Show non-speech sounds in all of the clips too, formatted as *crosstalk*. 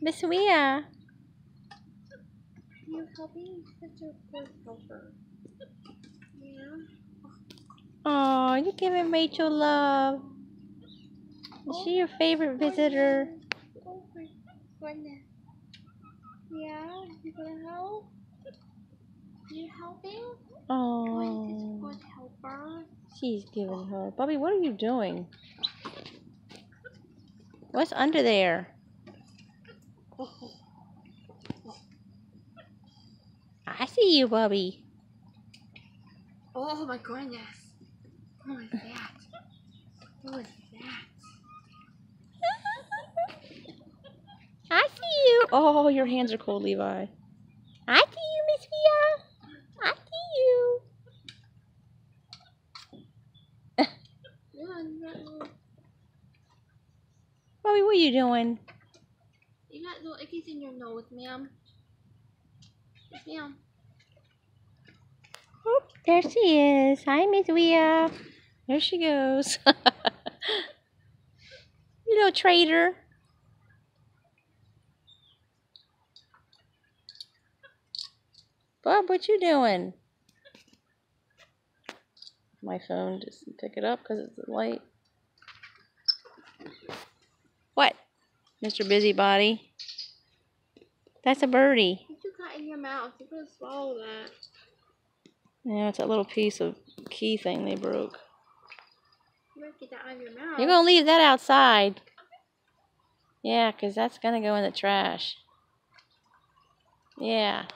Miss Wea. You're helping such a good helper. Yeah. Oh, you're giving Rachel love. Is she your favorite oh, visitor? Oh my goodness. Yeah, you gonna help? You helping? Oh, Oh, good helper. she's giving her. Bobby, what are you doing? What's under there? I see you, Bobby. Oh my goodness. What was that? What was that? I see you. Oh, your hands are cold, Levi. I see you, Miss Via. I see you. Yeah, you got little, Bobby, what are you doing? You got little ickies in your nose, ma'am. Yes, ma'am. Oh, there she is. Hi, Miss Via. There she goes. *laughs* you little traitor. Bob, what you doing? My phone just pick it up because it's light. What? Mr. Busybody. That's a birdie. What you got in your mouth? Gonna swallow that. Yeah, it's that little piece of key thing they broke. You better get that out of your mouth. You're gonna leave that outside. Yeah, 'cause that's gonna go in the trash. Yeah.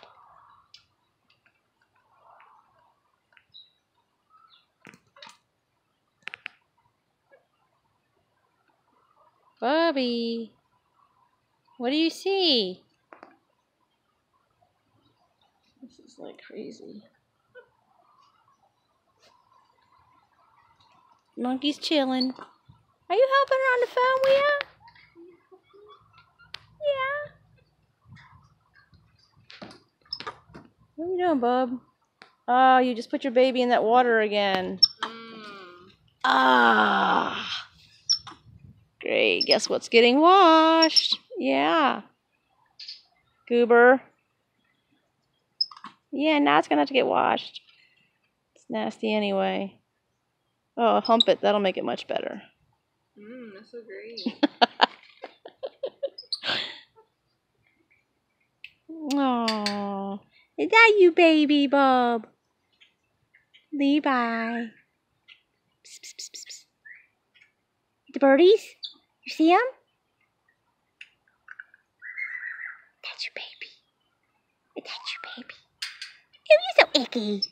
Bobby, what do you see? This is like crazy. Monkey's chilling. Are you helping her on the phone, Leah? Yeah. What are you doing, bub? Oh, you just put your baby in that water again. Mm. Ah. Great. Guess what's getting washed? Yeah. Goober. Yeah, now it's going to have to get washed. It's nasty anyway. Oh, hump it. That'll make it much better. Mmm, that's so great. *laughs* Oh, is that you, baby Bob? Levi. Psst, psst, psst. The birdies? You see them? That's your baby. That's your baby. Oh, you're so icky.